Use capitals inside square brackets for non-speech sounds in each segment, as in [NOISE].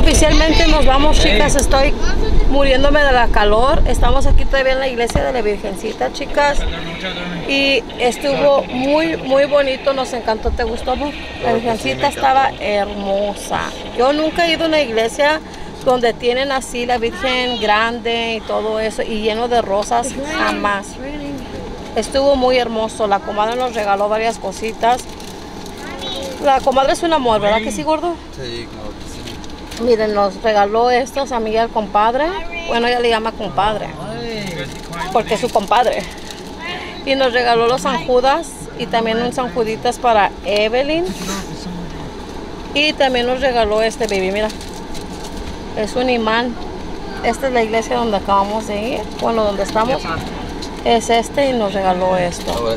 oficialmente nos vamos, chicas. Estoy muriéndome de la calor. Estamos aquí todavía en la iglesia de la Virgencita, chicas. Y estuvo muy, muy bonito. Nos encantó. ¿Te gustó? amor? La Virgencita estaba hermosa. Yo nunca he ido a una iglesia donde tienen así la Virgen grande y todo eso y lleno de rosas. Jamás. Estuvo muy hermoso. La comadre nos regaló varias cositas. La comadre es un amor, ¿verdad que sí, gordo? Sí, claro que sí. Miren, nos regaló estos a Miguel compadre. Bueno, ella le llama compadre. Porque es su compadre. Y nos regaló los San Judas y también un San Juditas para Evelyn. Y también nos regaló este baby, mira. Es un imán. Esta es la iglesia donde acabamos de ir. Bueno, donde estamos. Es este y nos regaló esto.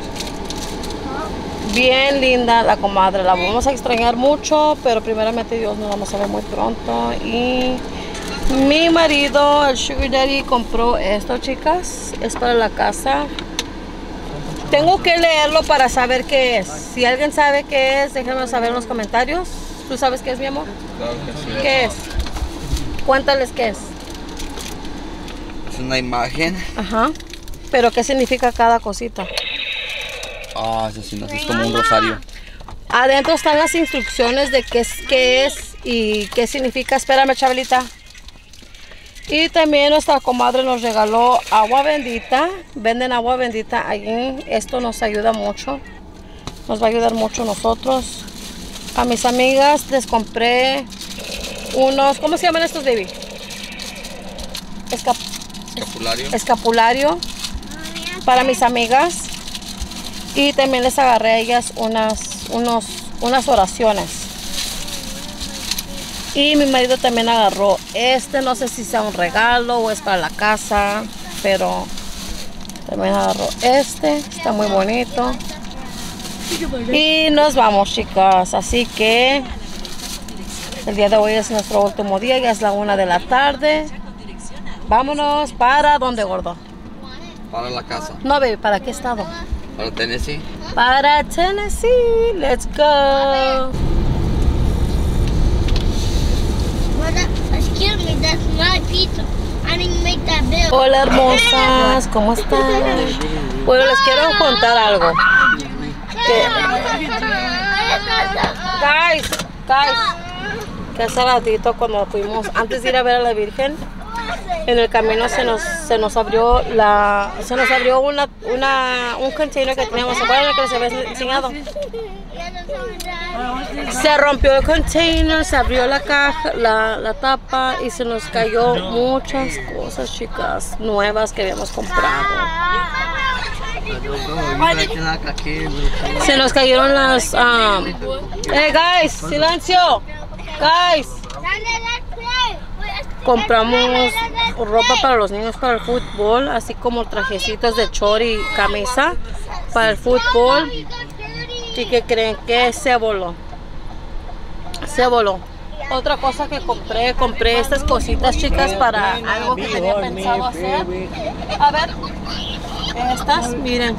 Bien linda la comadre, la vamos a extrañar mucho, pero primeramente Dios nos vamos a ver muy pronto. Y mi marido, el Sugar Daddy, compró esto, chicas. Es para la casa. Tengo que leerlo para saber qué es. Si alguien sabe qué es, déjenme saber en los comentarios. ¿Tú sabes qué es, mi amor? claro que sí. ¿Qué es? Cuéntales qué es. Es una imagen. Ajá. Pero qué significa cada cosita. Ah, eso sí, no sé, es como un rosario. Adentro están las instrucciones de qué es, qué es y qué significa. Espérame, Chabelita. Y también nuestra comadre nos regaló agua bendita. Venden agua bendita allí. Esto nos ayuda mucho. Nos va a ayudar mucho a nosotros. A mis amigas les compré unos, ¿cómo se llaman estos, baby? Esca- Escapulario. escapulario para mis amigas y también les agarré a ellas unas, unos, unas oraciones. Y mi marido también agarró este, no sé si sea un regalo o es para la casa, pero también agarró este, está muy bonito. Y nos vamos chicas, así que el día de hoy es nuestro último día, ya es la una de la tarde. Vámonos para dónde, gordo. Para la casa. No, baby, ¿para qué estado? Para Tennessee. Para Tennessee. Let's go. Well, that, excuse me, that's my pizza. I didn't make that bill. Hola, hermosas. ¿Cómo están? Bueno, les quiero contar algo. Que, guys, guys, que hace ratito cuando fuimos, antes de ir a ver a la Virgen, en el camino se nos, se nos abrió la, se nos abrió una, una, un container que teníamos, ¿se acuerdan que les había enseñado? Se rompió el container, se abrió la caja, la, la tapa y se nos cayó muchas cosas, chicas, nuevas que habíamos comprado. Se nos cayeron las... Um... Hey guys, silencio. Guys, compramos ropa para los niños para el fútbol, así como trajecitos de chori y camisa para el fútbol. ¿Y que creen que se voló? Se voló. Otra cosa que compré, compré estas cositas chicas para algo que tenía pensado hacer. A ver, estas, miren.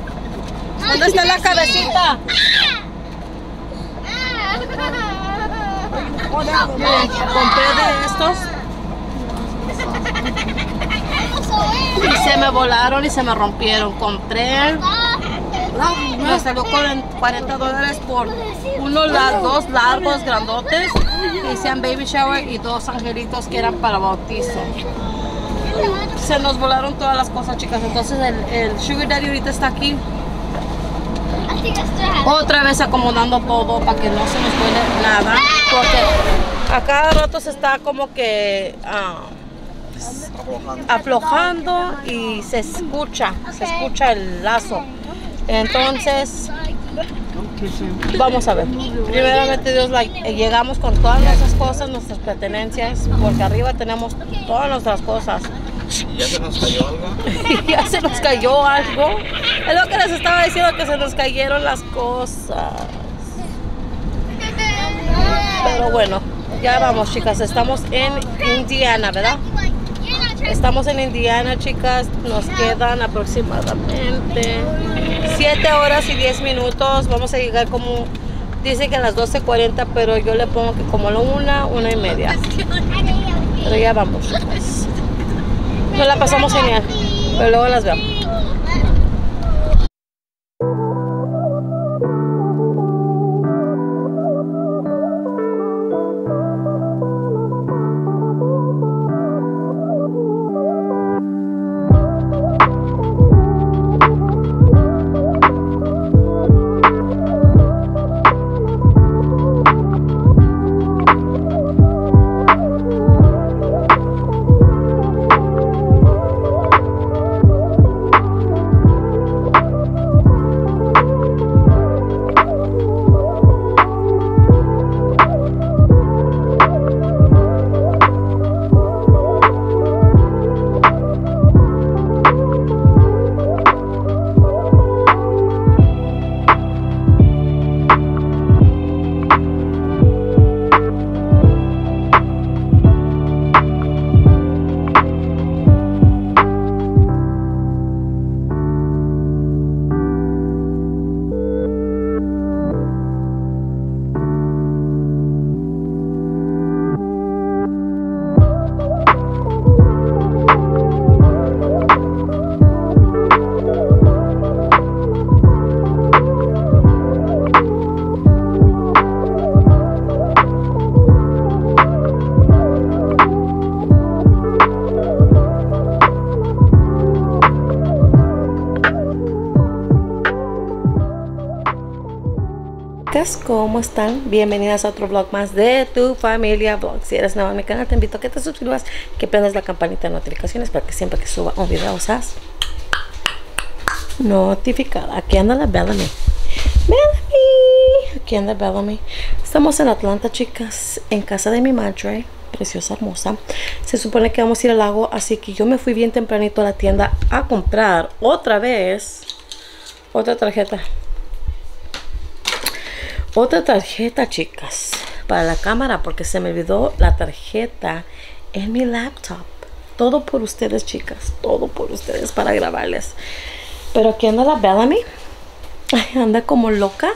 ¿Dónde está la cabecita? Miren, compré de estos y se me volaron y se me rompieron. Compré, me salió con 40 dólares por unos dos largos grandotes que decían baby shower y dos angelitos que eran para bautizo. Se nos volaron todas las cosas, chicas. Entonces el, Sugar Daddy ahorita está aquí otra vez acomodando todo para que no se nos vuele nada. Porque a cada rato se está como que ah, aflojando y se escucha, se escucha el lazo. Entonces, vamos a ver. Primeramente Dios, like, llegamos con todas nuestras cosas, nuestras pertenencias, porque arriba tenemos todas nuestras cosas. ¿Ya se nos cayó algo? [LAUGHS] Ya se nos cayó algo. Es lo que les estaba diciendo, que se nos cayeron las cosas. Pero bueno, ya vamos, chicas. Estamos en Indiana, ¿verdad? Estamos en Indiana, chicas. Nos quedan aproximadamente 7 horas y 10 minutos. Vamos a llegar como dice que a las 12.40, pero yo le pongo que como a la una, una y media. Pero ya vamos. chicas. Nos la pasamos genial. Pero luego las veo. ¿Cómo están? Bienvenidas a otro vlog más de tu familia vlog. Si eres nueva en mi canal, te invito a que te suscribas, que prendas la campanita de notificaciones para que siempre que suba un video seas notificada. Aquí anda la Bellamy. Bellamy. Aquí anda Bellamy. Estamos en Atlanta, chicas, en casa de mi madre preciosa, hermosa. Se supone que vamos a ir al lago, así que yo me fui bien tempranito a la tienda a comprar otra vez otra tarjeta otra tarjeta, chicas, para la cámara porque se me olvidó la tarjeta en mi laptop. Todo por ustedes, chicas. Todo por ustedes para grabarles. Pero aquí anda la Bellamy. [LAUGHS] Anda como loca.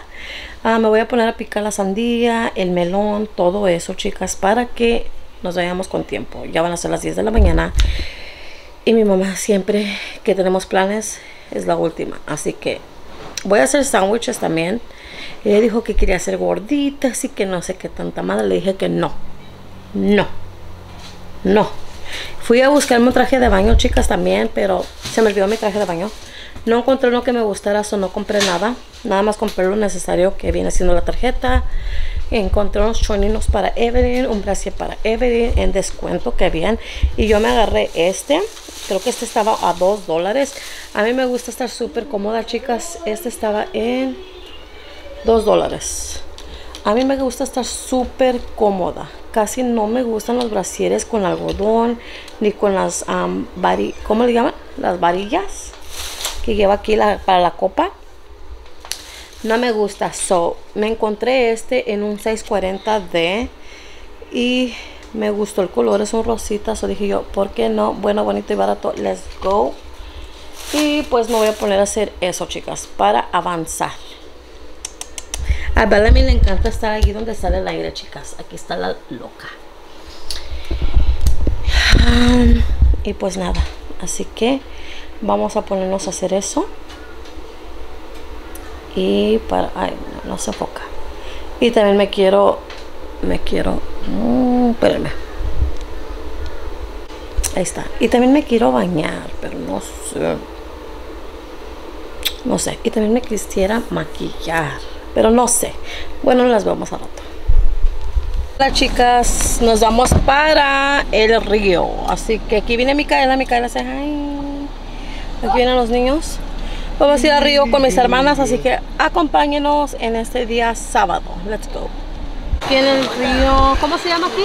Ah, me voy a poner a picar la sandía, el melón, todo eso, chicas, para que nos vayamos con tiempo. Ya van a ser las 10 de la mañana. Y mi mamá siempre que tenemos planes es la última. Así que voy a hacer sándwiches también. Ella dijo que quería ser gordita, así que no sé qué tanta madre. Le dije que no. No. No. Fui a buscarme un traje de baño, chicas, también, pero se me olvidó mi traje de baño. No encontré uno que me gustara, so no compré nada. Nada más compré lo necesario que viene siendo la tarjeta. Encontré unos choninos para Evelyn, un brasier para Evelyn en descuento que habían. Y yo me agarré este. Creo que este estaba a 2 dólares. A mí me gusta estar súper cómoda, chicas. Este estaba en 2 dólares. A mí me gusta estar súper cómoda. Casi no me gustan los brasieres con algodón ni con las, um, ¿cómo le llaman? Las varillas que lleva aquí la, para la copa. No me gusta. So, me encontré este en un 640D y me gustó el color. Es un rosita. So dije yo, ¿por qué no? Bueno, bonito y barato. Let's go. Y pues me voy a poner a hacer eso, chicas, para avanzar. A Bellamy le encanta estar ahí donde sale el aire, chicas. Aquí está la loca. y pues nada. Así que vamos a ponernos a hacer eso. Y para... Ay, no, se enfoca. Y también me quiero... Me quiero... Mm, espérenme. Ahí está. Y también me quiero bañar, pero no sé. No sé. Y también me quisiera maquillar. Pero no sé. Bueno, las vemos a rato. Hola chicas, nos vamos para el río. Así que aquí viene Micaela. Micaela dice, ay. Aquí vienen los niños. Vamos a ir al río con mis hermanas, así que acompáñenos en este día sábado. Let's go. Aquí en el río, ¿cómo se llama aquí?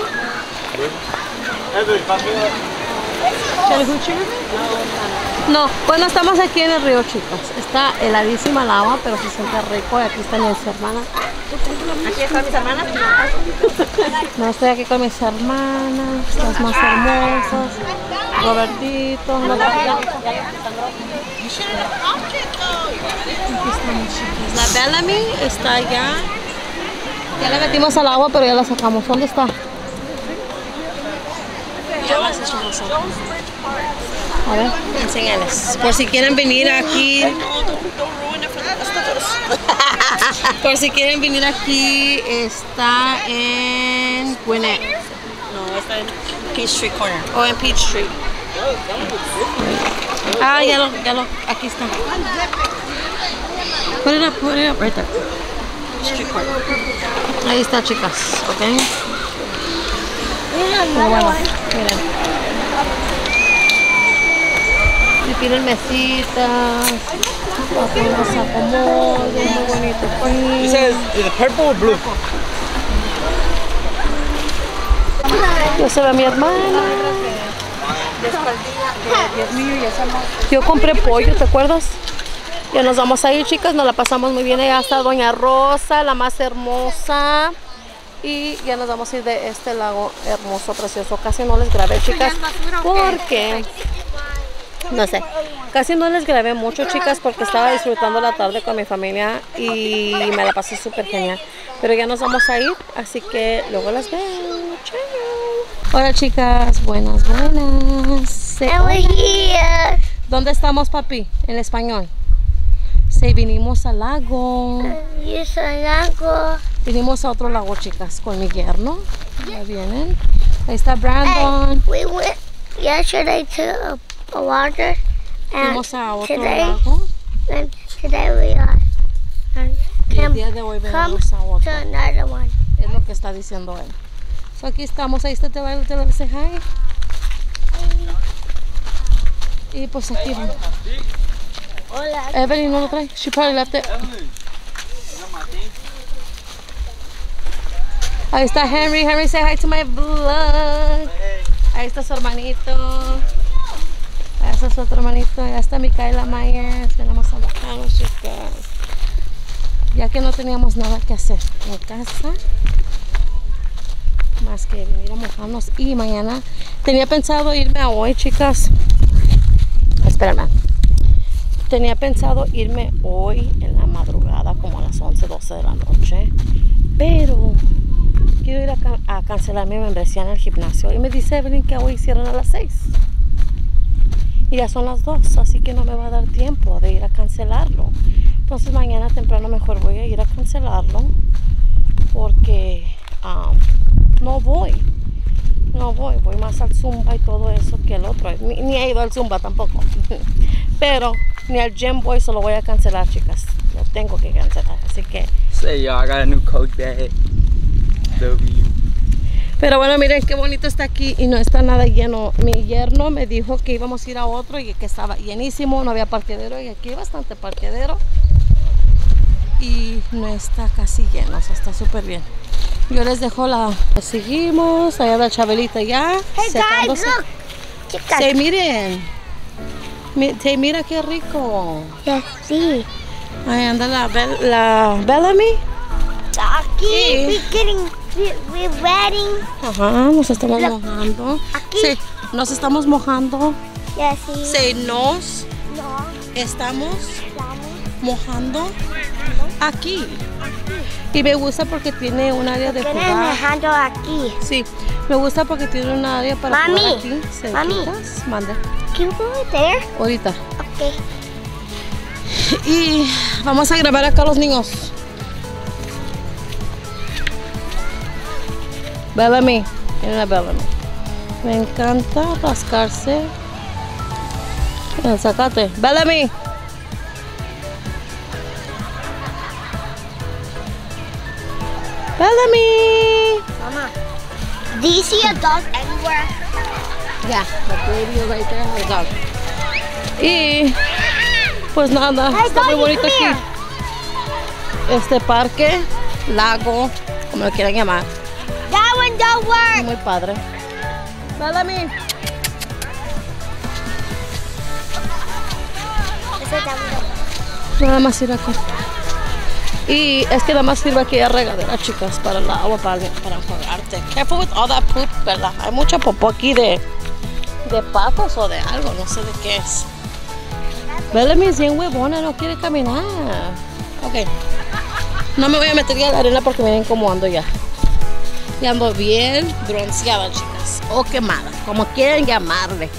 No, bueno, estamos aquí en el río, chicos. Está heladísima el agua, pero se siente rico. Y aquí están mis hermanas. ¿Aquí están mis [LAUGHS] hermanas? No, estoy aquí con mis hermanas, las más hermosas. Robertito, no. La Bellamy está allá Ya la metimos al agua, pero ya la sacamos. ¿Dónde está? A ver, enséñales. Por si quieren venir aquí. Por si quieren venir aquí, está en Gwinnett. No, está en Peachtree Corner. O en Peach Street. Ah, ya lo, ya lo, aquí está. Put it up, put it up, right there. Corner. Ahí está, chicas, ¿ok? Another bueno, miren. Tienen mesitas, para que muy bonito. It says is it purple or blue? Yo se ve a mi hermana. Yo compré pollo, ¿te acuerdas? Ya nos vamos a ir, chicas, nos la pasamos muy bien. Allá está Doña Rosa, la más hermosa. Y ya nos vamos a ir de este lago hermoso, precioso. Casi no les grabé, chicas, porque... No sé, casi no les grabé mucho, chicas, porque estaba disfrutando la tarde con mi familia y me la pasé súper genial. Pero ya nos vamos a ir, así que luego las veo. Chao. Hola, chicas, buenas, buenas. Here. ¿Dónde estamos, papi? En español. Sí, vinimos al lago. Yes, algo. Vinimos a otro lago, chicas, con mi yerno. Ya vienen. Ahí está Hey, Brandon. we went yesterday to a, a water, and today, and today we are. And el come día de hoy venimos a to otro. another one. Es lo que está diciendo él. So, aquí estamos, ahí está, te va a decir hi. Y pues aquí vamos. Hola. Evelyn no lo trae. She probably left it. Ahí está Henry. Henry, say hi to my vlog. Ahí está su hermanito. Está su otro hermanito. Ahí está Micaela Myers. Tenemos a mojarnos, chicas. Ya que no teníamos nada que hacer en casa. Más que venir a mojarnos. Y mañana tenía pensado irme hoy, chicas. Espérame. Tenía pensado irme hoy en la madrugada, como a las 11, 12 de la noche. Pero quiero ir a, ca- a cancelar mi membresía en el gimnasio. Y me dice Evelyn que hoy cierran a las 6. Y ya son las 2, así que no me va a dar tiempo de ir a cancelarlo. Entonces mañana temprano mejor voy a ir a cancelarlo. Porque no voy. No voy, voy más al zumba y todo eso que el otro. Ni, he ido al zumba tampoco. [LAUGHS] Pero ni al gym voy, solo voy a cancelar, chicas. Lo tengo que cancelar, así que. Say y'all, I got a new Coke bag. W. Pero bueno, miren qué bonito está aquí y no está nada lleno. Mi yerno me dijo que íbamos a ir a otro y que estaba llenísimo, no había parquedero y aquí hay bastante parquedero. Y no está casi lleno, o sea, está súper bien. Yo les dejo la... Seguimos, allá la Chabelita ya. Hey guys, look. Sí, miren. Mi- sí, mira qué rico. Sí. Ahí anda la, la Bellamy. Aquí, Sí. Ajá, nos estamos mojando. Aquí. Sí, nos estamos mojando. Sí. Sí, nos No, estamos mojando aquí. Y me gusta porque tiene un área de jugar. dejando aquí. Sí, me gusta porque tiene un área para Mami, jugar aquí. mami. Mande. Can we go there? Ahorita. Okay. Y vamos a grabar acá a los niños. Bellamy. Miren a Bellamy. Me encanta rascarse. Mira, sacate. Bellamy. Bellamy. Mama. Do you see a dog anywhere? Yeah, the baby right there. The dog. Y pues nada, está muy bonito aquí. Este parque, lago, como lo quieran llamar. Don't work. Muy padre. Don't work. Nada más ir acá. Y es que nada más sirve aquí a regadera, chicas, para el agua, para, para enjuagarte. Careful with all that poop, ¿verdad? Hay mucha popó aquí de, de patos o de algo, no sé de qué es. Bellamy es bien huevona, no quiere caminar. Ok. No me voy a meter ya en la arena porque me vienen incomodando ya. Y ando bien bronceada, chicas. O quemada, como quieren llamarle.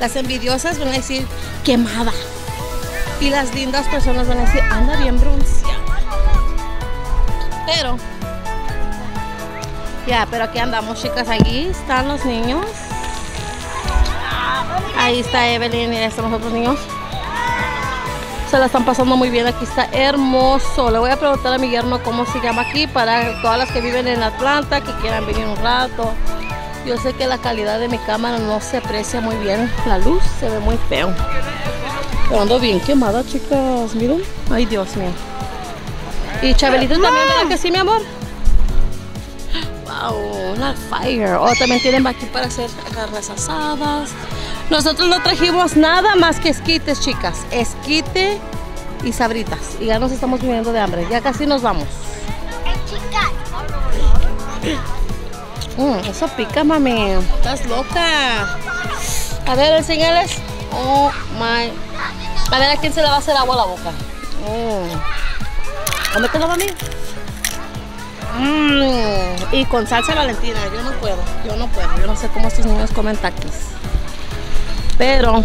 Las envidiosas van a decir quemada. Y las lindas personas van a decir, anda bien bronceada. Pero, ya, pero aquí andamos, chicas. Ahí están los niños. Ahí está Evelyn y están los otros niños. Se la están pasando muy bien. Aquí está hermoso. Le voy a preguntar a mi yerno cómo se llama aquí para todas las que viven en Atlanta, que quieran venir un rato. Yo sé que la calidad de mi cámara no se aprecia muy bien. La luz se ve muy feo. Pero ando bien quemada, chicas. Miren. Ay, Dios mío. Y Chabelito también, ¿verdad que sí, mi amor? Wow, una fire. Oh, también tienen aquí para hacer carnes asadas. Nosotros no trajimos nada más que esquites, chicas. Esquite y sabritas. Y ya nos estamos muriendo de hambre. Ya casi nos vamos. Mm, eso pica, mami. Estás loca. A ver, enseñales. Oh my. A ver a quién se le va a hacer agua a la boca. Mm. Cómetelo, mami. Mm, Y con salsa valentina. Yo no puedo. Yo no puedo. Yo no sé cómo estos niños comen taquis. Pero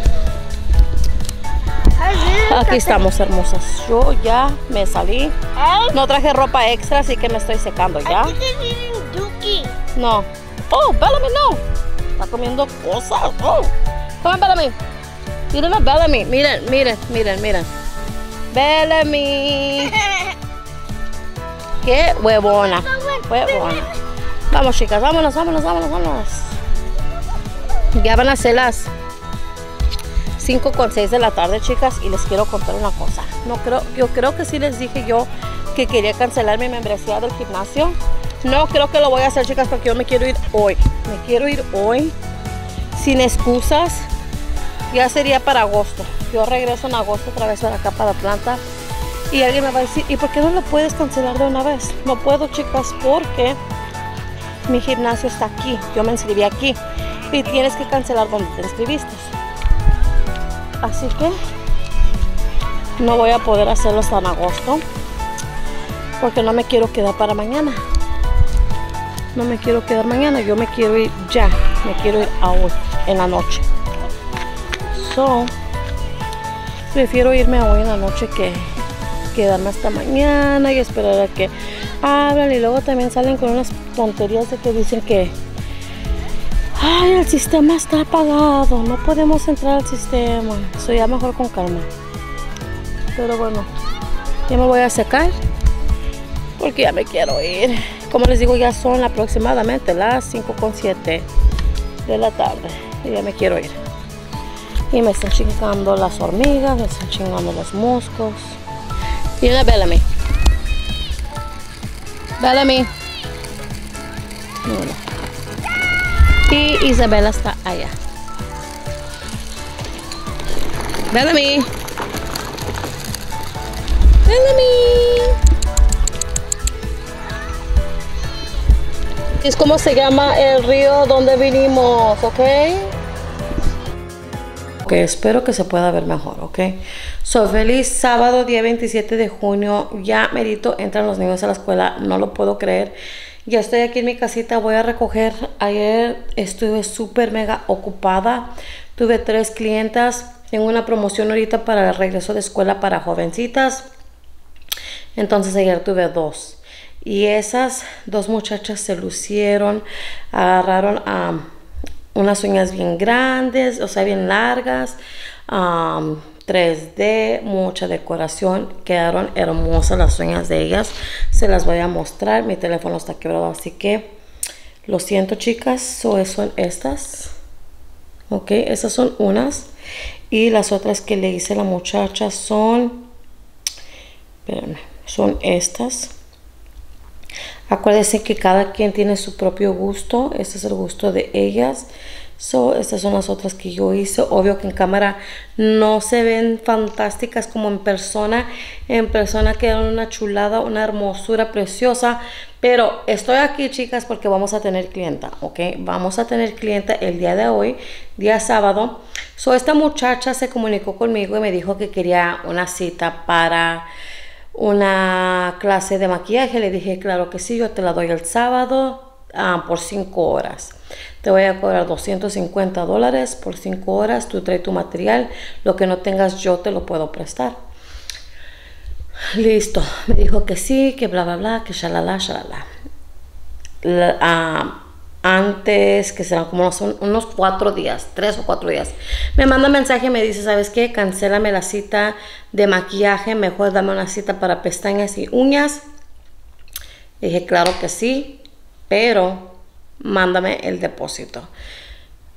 aquí estamos, hermosas. Yo ya me salí. No traje ropa extra, así que me estoy secando ya. No. Oh, Bellamy, no. Está comiendo cosas. Oh. Come on, Bellamy. Miren a Bellamy. Miren, miren, miren, miren. Bellamy. [LAUGHS] Qué huevona. Huevona. Vamos, chicas, vámonos, vámonos, vámonos, vámonos. Ya van a ser las 5 con 6 de la tarde, chicas, y les quiero contar una cosa. No creo, yo creo que sí les dije yo que quería cancelar mi membresía del gimnasio. No creo que lo voy a hacer, chicas, porque yo me quiero ir hoy. Me quiero ir hoy, sin excusas. Ya sería para agosto. Yo regreso en agosto otra vez para acá, para Atlanta. Y alguien me va a decir, ¿y por qué no lo puedes cancelar de una vez? No puedo, chicas, porque mi gimnasio está aquí. Yo me inscribí aquí. Y tienes que cancelar donde te inscribiste. Así que no voy a poder hacerlo hasta en agosto. Porque no me quiero quedar para mañana. No me quiero quedar mañana. Yo me quiero ir ya. Me quiero ir hoy, en la noche. So, prefiero irme hoy en la noche que quedarme hasta mañana y esperar a que hablan. Y luego también salen con unas tonterías de que dicen que Ay, el sistema está apagado, no podemos entrar al sistema. Soy ya mejor con calma. Pero bueno, ya me voy a secar porque ya me quiero ir. Como les digo, ya son aproximadamente las 5 con 7 de la tarde y ya me quiero ir. Y me están chingando las hormigas, me están chingando los moscos. Y una Bellamy. Bellamy. Mira. Y Isabela está allá. Bellamy. Bellamy. Es como se llama el río donde vinimos, ¿ok? Ok, espero que se pueda ver mejor, ¿ok? So, feliz sábado, día 27 de junio. Ya merito, entran los niños a la escuela. No lo puedo creer. Ya estoy aquí en mi casita, voy a recoger. Ayer estuve súper mega ocupada. Tuve tres clientas. Tengo una promoción ahorita para el regreso de escuela para jovencitas. Entonces ayer tuve dos. Y esas dos muchachas se lucieron, agarraron a unas uñas bien grandes, o sea, bien largas, 3D, mucha decoración, quedaron hermosas las uñas de ellas, se las voy a mostrar, mi teléfono está quebrado, así que lo siento chicas, so, son estas, ok, esas son unas, y las otras que le hice a la muchacha son, espérame, son estas, Acuérdense que cada quien tiene su propio gusto. Este es el gusto de ellas. So, estas son las otras que yo hice. Obvio que en cámara no se ven fantásticas como en persona. En persona quedan una chulada, una hermosura preciosa. Pero estoy aquí, chicas, porque vamos a tener clienta, ¿ok? Vamos a tener clienta el día de hoy, día sábado. So, esta muchacha se comunicó conmigo y me dijo que quería una cita para una clase de maquillaje. Le dije, claro que sí, yo te la doy el sábado ah, por 5 horas. Te voy a cobrar 250 dólares por 5 horas. Tú traes tu material. Lo que no tengas yo te lo puedo prestar. Listo. Me dijo que sí, que bla, bla, bla, que shalala, shalala. La- ah, antes, que serán como unos, unos cuatro días, tres o cuatro días, me manda un mensaje y me dice, ¿sabes qué? Cancélame la cita de maquillaje, mejor dame una cita para pestañas y uñas. Dije, claro que sí, pero mándame el depósito.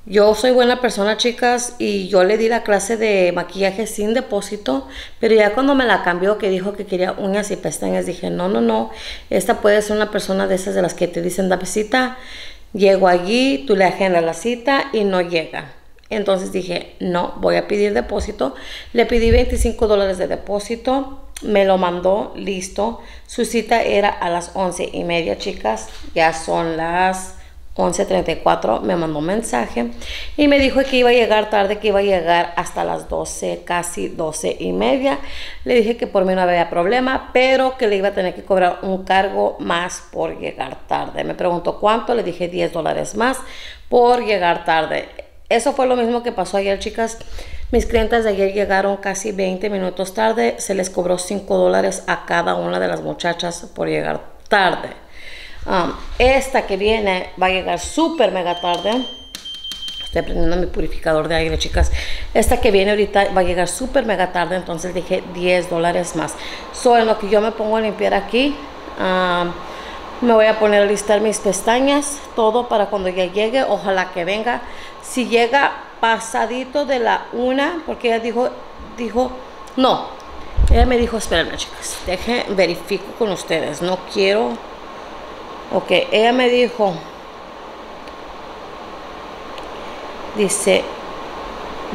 Yo soy buena persona, chicas, y yo le di la clase de maquillaje sin depósito, pero ya cuando me la cambió, que dijo que quería uñas y pestañas, dije, no, no, no, esta puede ser una persona de esas de las que te dicen, dame cita, llego allí, tú le agendas la cita y no llega. Entonces dije, no, voy a pedir depósito. Le pedí 25 dólares de depósito, me lo mandó, listo. Su cita era a las 11 y media, chicas, ya son las 11.34 me mandó un mensaje y me dijo que iba a llegar tarde, que iba a llegar hasta las 12, casi 12 y media. Le dije que por mí no había problema, pero que le iba a tener que cobrar un cargo más por llegar tarde. Me preguntó cuánto, le dije 10 dólares más por llegar tarde. Eso fue lo mismo que pasó ayer, chicas. Mis clientes de ayer llegaron casi 20 minutos tarde. Se les cobró 5 dólares a cada una de las muchachas por llegar tarde. Um, esta que viene va a llegar súper mega tarde. Estoy prendiendo mi purificador de aire, chicas. Esta que viene ahorita va a llegar súper mega tarde, entonces dije 10 dólares más. So, en lo que yo me pongo a limpiar aquí, um, me voy a poner a listar mis pestañas, todo para cuando ya llegue. Ojalá que venga. Si llega pasadito de la una, porque ella dijo, dijo, no. Ella me dijo, espérenme, chicas, deje, verifico con ustedes. No quiero Ok, ella me dijo, dice,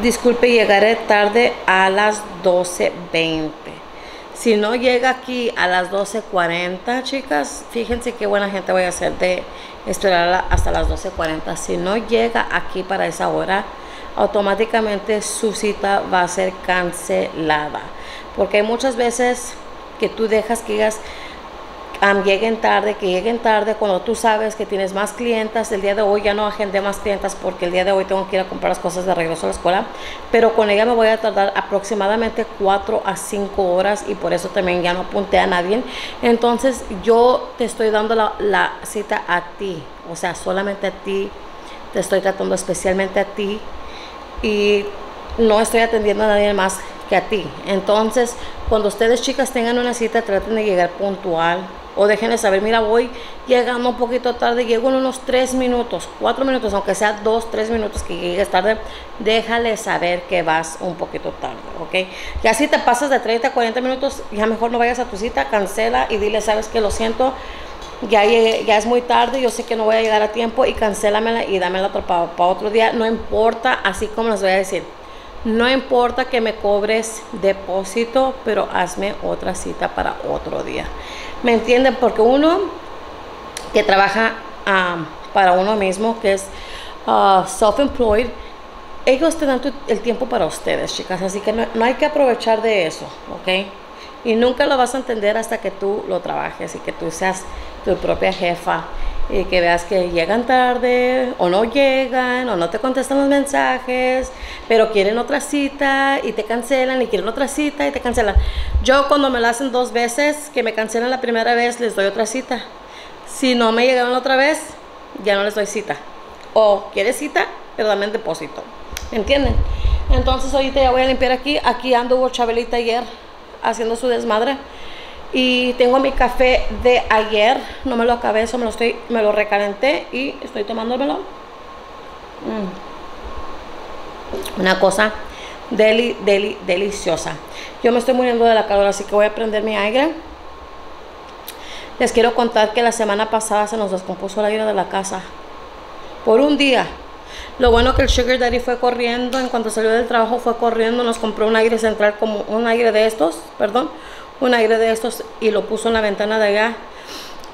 disculpe, llegaré tarde a las 12.20. Si no llega aquí a las 12.40, chicas, fíjense qué buena gente voy a hacer de esperarla hasta las 12.40. Si no llega aquí para esa hora, automáticamente su cita va a ser cancelada. Porque hay muchas veces que tú dejas que ellas um, lleguen tarde, que lleguen tarde cuando tú sabes que tienes más clientas. El día de hoy ya no agendé más clientas porque el día de hoy tengo que ir a comprar las cosas de regreso a la escuela. Pero con ella me voy a tardar aproximadamente 4 a 5 horas y por eso también ya no apunté a nadie. Entonces yo te estoy dando la, la cita a ti, o sea, solamente a ti. Te estoy tratando especialmente a ti y no estoy atendiendo a nadie más que a ti. Entonces, cuando ustedes chicas tengan una cita, traten de llegar puntual o déjenme saber, mira, voy llegando un poquito tarde, llego en unos 3 minutos, 4 minutos, aunque sea 2, 3 minutos que llegues tarde, déjale saber que vas un poquito tarde, ¿ok? Ya si te pasas de 30 a 40 minutos, ya mejor no vayas a tu cita, cancela y dile, sabes que lo siento, ya, llegué, ya es muy tarde, yo sé que no voy a llegar a tiempo y cancélamela y dámela para, para otro día, no importa, así como les voy a decir. No importa que me cobres depósito, pero hazme otra cita para otro día. ¿Me entienden? Porque uno que trabaja um, para uno mismo, que es uh, self-employed, ellos te dan el tiempo para ustedes, chicas. Así que no, no, hay que aprovechar de eso, ¿ok? Y nunca lo vas a entender hasta que tú lo trabajes y que tú seas tu propia jefa y que veas que llegan tarde o no llegan o no te contestan los mensajes, pero quieren otra cita y te cancelan y quieren otra cita y te cancelan. Yo cuando me lo hacen dos veces, que me cancelan la primera vez, les doy otra cita. Si no me llegaron otra vez, ya no les doy cita. O quieres cita, pero dame el depósito. ¿Me entienden? Entonces ahorita ya voy a limpiar aquí. Aquí anduvo Chabelita ayer haciendo su desmadre. Y tengo mi café de ayer, no me lo acabé, eso me lo, estoy, me lo recalenté y estoy tomándomelo. Mm. Una cosa deli, deli, deliciosa. Yo me estoy muriendo de la calor, así que voy a prender mi aire. Les quiero contar que la semana pasada se nos descompuso el aire de la casa. Por un día. Lo bueno que el Sugar Daddy fue corriendo, en cuanto salió del trabajo fue corriendo, nos compró un aire central, como un aire de estos, perdón, un aire de estos y lo puso en la ventana de allá.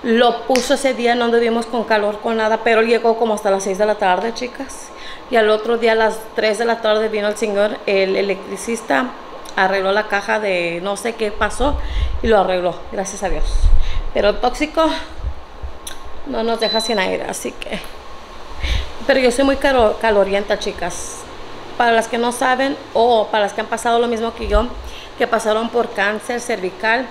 Lo puso ese día, no anduvimos con calor, con nada, pero llegó como hasta las 6 de la tarde, chicas. Y al otro día, a las 3 de la tarde, vino el señor, el electricista, arregló la caja de no sé qué pasó y lo arregló, gracias a Dios. Pero el tóxico no nos deja sin aire, así que... Pero yo soy muy calo- calorienta, chicas. Para las que no saben o para las que han pasado lo mismo que yo, que pasaron por cáncer cervical,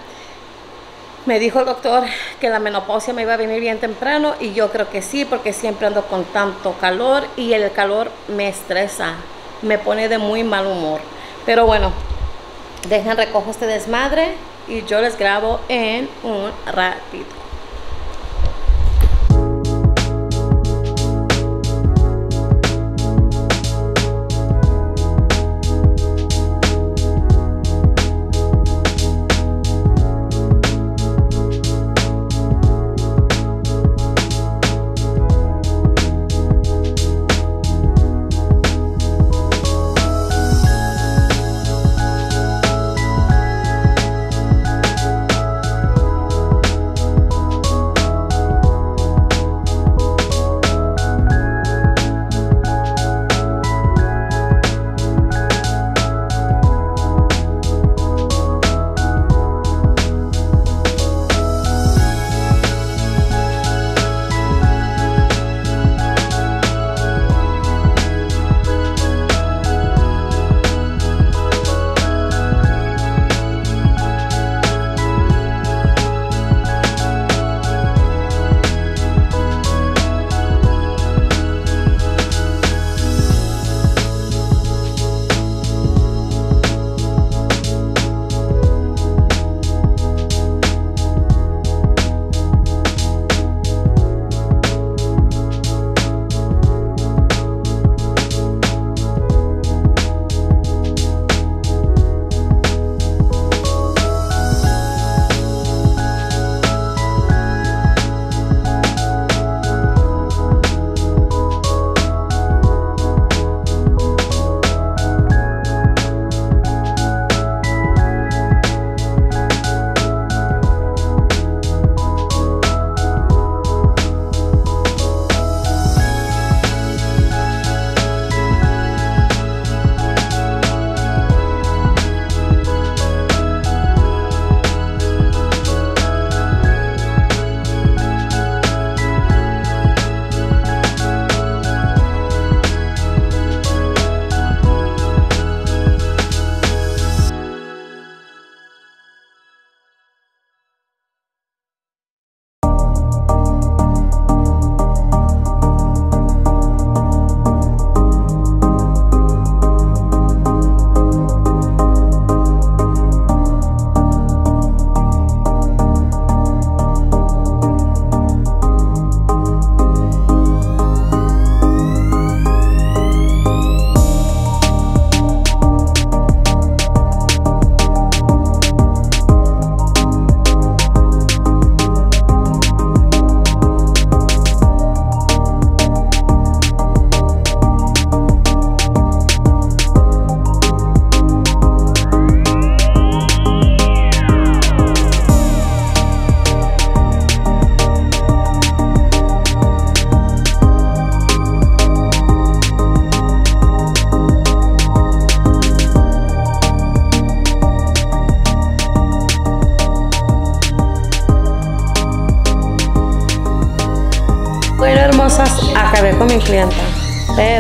me dijo el doctor que la menopausia me iba a venir bien temprano y yo creo que sí, porque siempre ando con tanto calor y el calor me estresa, me pone de muy mal humor. Pero bueno, dejen recojo este desmadre y yo les grabo en un ratito.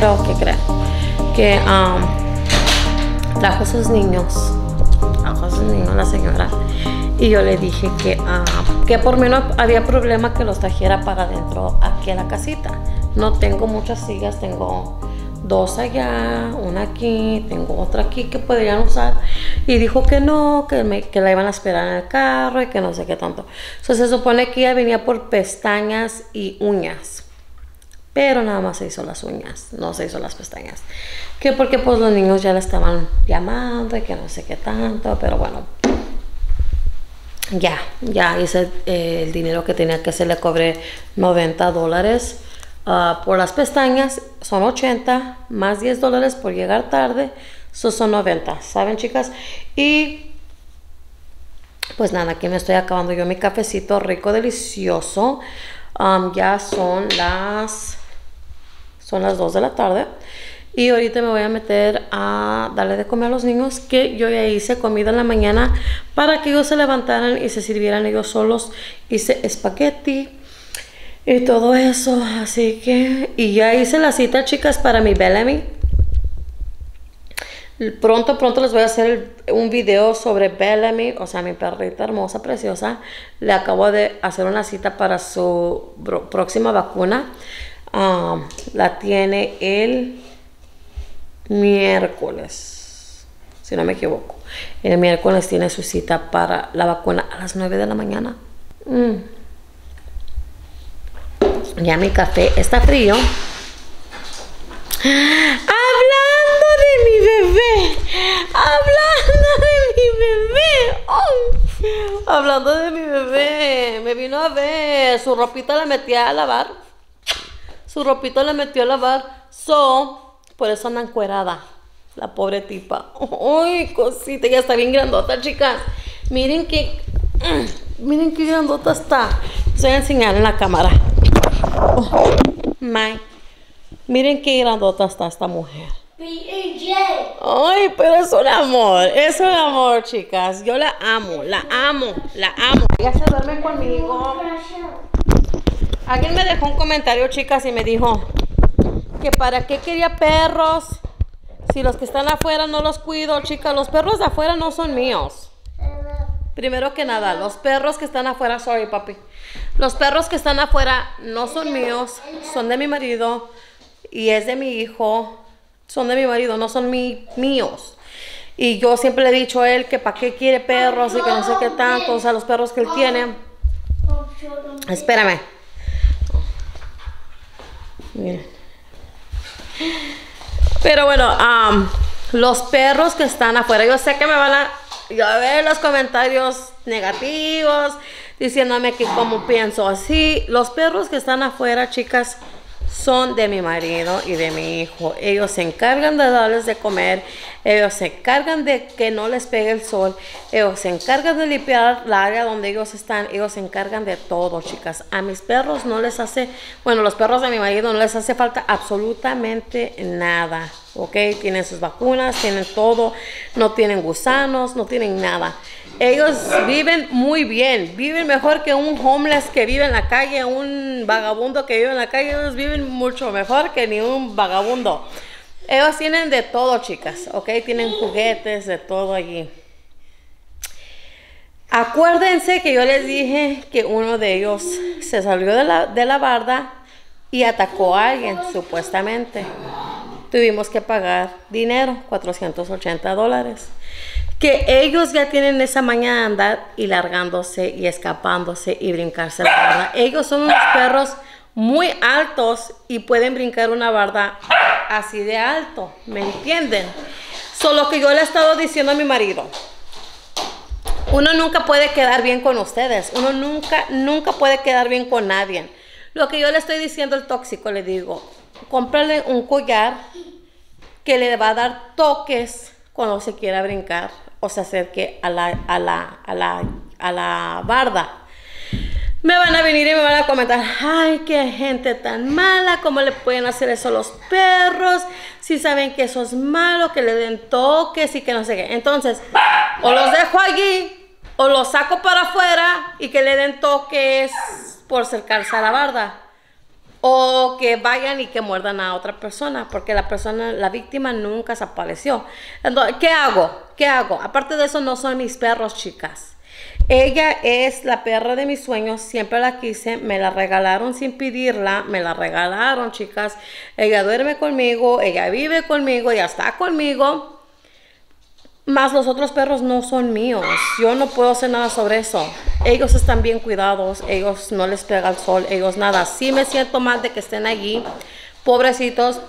Pero, ¿qué? Que um, trajo a sus niños. Trajo sus niños la señora. Y yo le dije que, ah, que por mí no había problema que los trajera para adentro aquí a la casita. No tengo muchas sillas, tengo dos allá, una aquí, tengo otra aquí que podrían usar. Y dijo que no, que, me- que la iban a esperar en el carro y que no sé qué tanto. Entonces se supone que ella venía por pestañas y uñas. Pero nada más se hizo las uñas, no se hizo las pestañas. Que porque pues los niños ya la estaban llamando y que no sé qué tanto, pero bueno. Ya, ya hice eh, el dinero que tenía que se le cobré 90 dólares ah, por las pestañas, son 80, más 10 dólares por llegar tarde, eso son 90, ¿saben chicas? Y pues nada, aquí me estoy acabando yo mi cafecito rico, delicioso. Ya son las son las 2 de la tarde Y ahorita me voy a meter a darle de comer a los niños, que yo ya hice comida en la mañana para que ellos se levantaran y se sirvieran ellos solos. Hice espagueti y todo eso, así que... Y ya hice la cita, chicas, para mi Bellamy. Pronto, pronto les voy a hacer un video sobre Bellamy, o sea, mi perrita hermosa, preciosa. Le acabo de hacer una cita para su próxima vacuna. Um, la tiene el miércoles, si no me equivoco. El miércoles tiene su cita para la vacuna a las 9 de la mañana. Mm. Ya mi café está frío. Hablando de mi bebé. Hablando de mi bebé. Hablando de mi bebé. Me vino a ver. Su ropita la metí a lavar. Su ropita la metió a lavar. So, por eso anda encuerada. La pobre tipa. [LAUGHS] Ay, cosita. Ya está bien grandota, chicas. Miren mm, [CLEARS THROAT] Miren qué grandota está. Les voy a enseñar en la cámara. Oh, my. Miren qué grandota está esta mujer. Ay, pero es un amor, es un amor, chicas. Yo la amo, la amo, la amo. Ella se duerme conmigo. Alguien me dejó un comentario, chicas, y me dijo que para qué quería perros si los que están afuera no los cuido, chicas. Los perros de afuera no son míos. Primero que nada, los perros que están afuera, sorry papi, los perros que están afuera no son míos, son de mi marido y es de mi hijo, son de mi marido, no son míos. Y yo siempre le he dicho a él que para qué quiere perros y que no sé qué tanto, o sea, los perros que él tiene. Espérame. Miren. Pero bueno, los perros que están afuera, yo sé que me van a, a ver los comentarios negativos diciéndome que como pienso así. Los perros que están afuera, chicas, son de mi marido y de mi hijo. Ellos se encargan de darles de comer, ellos se encargan de que no les pegue el sol, ellos se encargan de limpiar la área donde ellos están, ellos se encargan de todo, chicas. A mis perros no les hace, bueno, los perros de mi marido no les hace falta absolutamente nada, ¿ok? Tienen sus vacunas, tienen todo, no tienen gusanos, no tienen nada. Ellos viven muy bien, viven mejor que un homeless que vive en la calle, un vagabundo que vive en la calle, ellos viven mucho mejor que ni un vagabundo. Ellos tienen de todo, chicas, ¿ok? Tienen juguetes, de todo allí. Acuérdense que yo les dije que uno de ellos se salió de la, de la barda y atacó a alguien, supuestamente. Tuvimos que pagar dinero, 480 dólares. Que ellos ya tienen esa maña de andar y largándose y escapándose y brincarse la barda. Ellos son unos perros muy altos y pueden brincar una barda así de alto, ¿me entienden? Solo que yo le he estado diciendo a mi marido, uno nunca puede quedar bien con ustedes, uno nunca, nunca puede quedar bien con nadie. Lo que yo le estoy diciendo al tóxico, le digo, cómprale un collar que le va a dar toques cuando se quiera brincar o se acerque a la, a la, a la, a la barda. Me van a venir y me van a comentar, ay, qué gente tan mala, cómo le pueden hacer eso a los perros, si saben que eso es malo, que le den toques y que no sé qué. Entonces, o los dejo allí, o los saco para afuera y que le den toques por acercarse a la barda. O que vayan y que muerdan a otra persona, porque la persona, la víctima nunca se apareció. Entonces, ¿qué hago? ¿Qué hago? Aparte de eso, no son mis perros, chicas. Ella es la perra de mis sueños, siempre la quise, me la regalaron sin pedirla, me la regalaron, chicas. Ella duerme conmigo, ella vive conmigo, ella está conmigo. Más los otros perros no son míos. Yo no puedo hacer nada sobre eso. Ellos están bien cuidados, ellos no les pega el sol, ellos nada. Sí me siento mal de que estén allí, pobrecitos,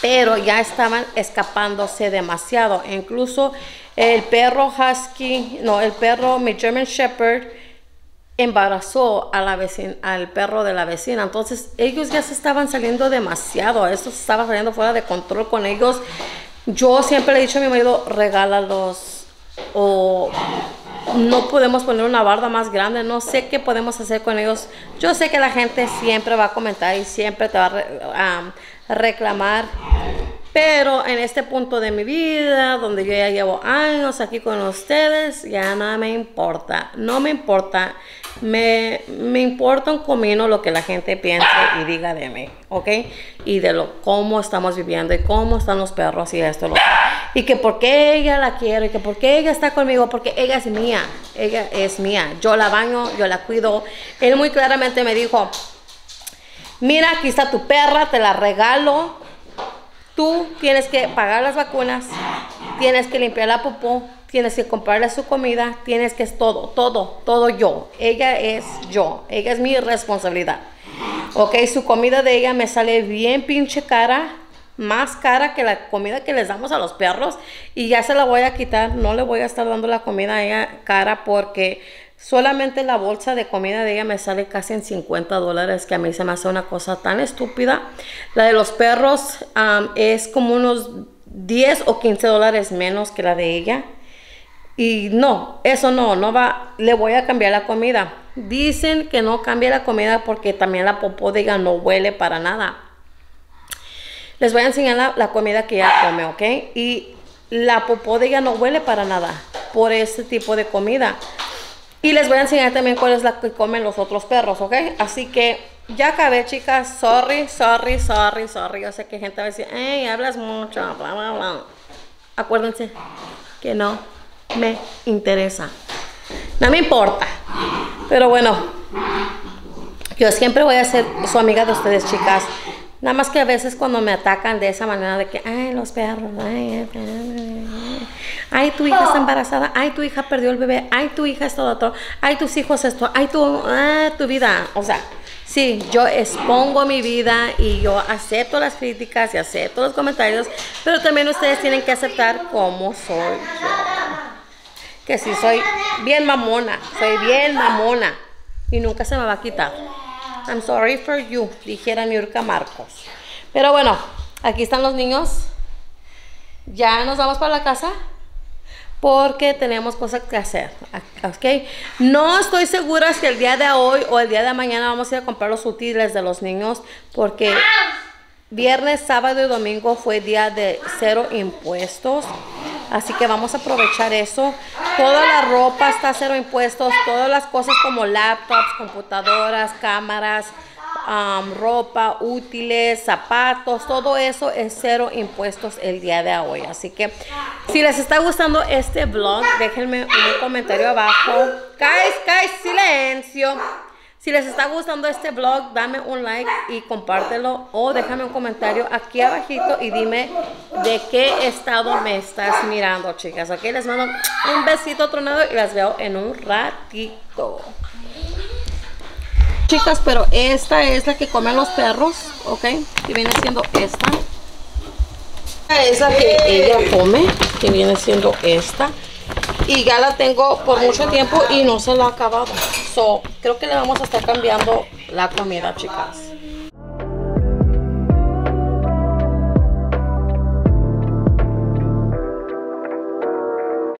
pero ya estaban escapándose demasiado. Incluso el perro husky, no, el perro, mi German Shepherd, embarazó a la vecina, al perro de la vecina. Entonces ellos ya se estaban saliendo demasiado. Esto se estaba saliendo fuera de control con ellos. Yo siempre le he dicho a mi marido, regálalos o no podemos poner una barda más grande, no sé qué podemos hacer con ellos. Yo sé que la gente siempre va a comentar y siempre te va a re- a reclamar, pero en este punto de mi vida, donde yo ya llevo años aquí con ustedes, ya nada me importa, no me importa. Me, me importa un comino lo que la gente piense y diga de mí, ¿ok? Y de lo cómo estamos viviendo y cómo están los perros y esto. Y que porque ella la quiere, y que porque ella está conmigo, porque ella es mía, ella es mía. Yo la baño, yo la cuido. Él muy claramente me dijo, mira, aquí está tu perra, te la regalo. Tú tienes que pagar las vacunas, tienes que limpiar la popó, tienes que comprarle su comida, tienes que es todo, todo, todo yo. Ella es yo, ella es mi responsabilidad. Ok, su comida de ella me sale bien pinche cara, más cara que la comida que les damos a los perros y ya se la voy a quitar, no le voy a estar dando la comida a ella cara porque solamente la bolsa de comida de ella me sale casi en 50 dólares que a mí se me hace una cosa tan estúpida. La de los perros es como unos 10 o 15 dólares menos que la de ella. Y no, eso no, no va, le voy a cambiar la comida. Dicen que no cambie la comida porque también la popó de ella no huele para nada. Les voy a enseñar la, la comida que ella come, ¿ok? Y la popó de ella no huele para nada por este tipo de comida. Y les voy a enseñar también cuál es la que comen los otros perros, ¿ok? Así que ya acabé, chicas. Sorry, sorry, sorry, sorry. Yo sé que gente va a decir, hey, hablas mucho, bla, bla, bla. Acuérdense que no me interesa. No me importa. Pero bueno, yo siempre voy a ser su amiga de ustedes, chicas. Nada más que a veces cuando me atacan de esa manera de que, ay, los perros, ay, ay, ay, ay, tu hija está embarazada, ay, tu hija perdió el bebé, ay, tu hija es todo otro, ay, tus hijos esto, ay, tu, ah, tu vida. O sea, sí, yo expongo mi vida y yo acepto las críticas y acepto los comentarios, pero también ustedes tienen que aceptar cómo soy yo. Que sí, soy bien mamona, soy bien mamona y nunca se me va a quitar. I'm sorry for you, dijera Niurka Marcos. Pero bueno, aquí están los niños. Ya nos vamos para la casa porque tenemos cosas que hacer. ¿Ok? No estoy segura si el día de hoy o el día de mañana vamos a ir a comprar los útiles de los niños porque viernes, sábado y domingo fue día de cero impuestos. Así que vamos a aprovechar eso. Toda la ropa está a cero impuestos. Todas las cosas como laptops, computadoras, cámaras, ropa, útiles, zapatos, todo eso es cero impuestos el día de hoy. Así que si les está gustando este vlog, déjenme un comentario abajo. Guys, guys, silencio. Si les está gustando este vlog, dame un like y compártelo o déjame un comentario aquí abajito y dime de qué estado me estás mirando, chicas. Ok, les mando un besito tronado y las veo en un ratito. Chicas, pero esta es la que comen los perros, ok, que viene siendo esta. Es la que ella come, que viene siendo esta. Y ya la tengo por mucho tiempo y no se la ha acabado. So, creo que le vamos a estar cambiando la comida, chicas.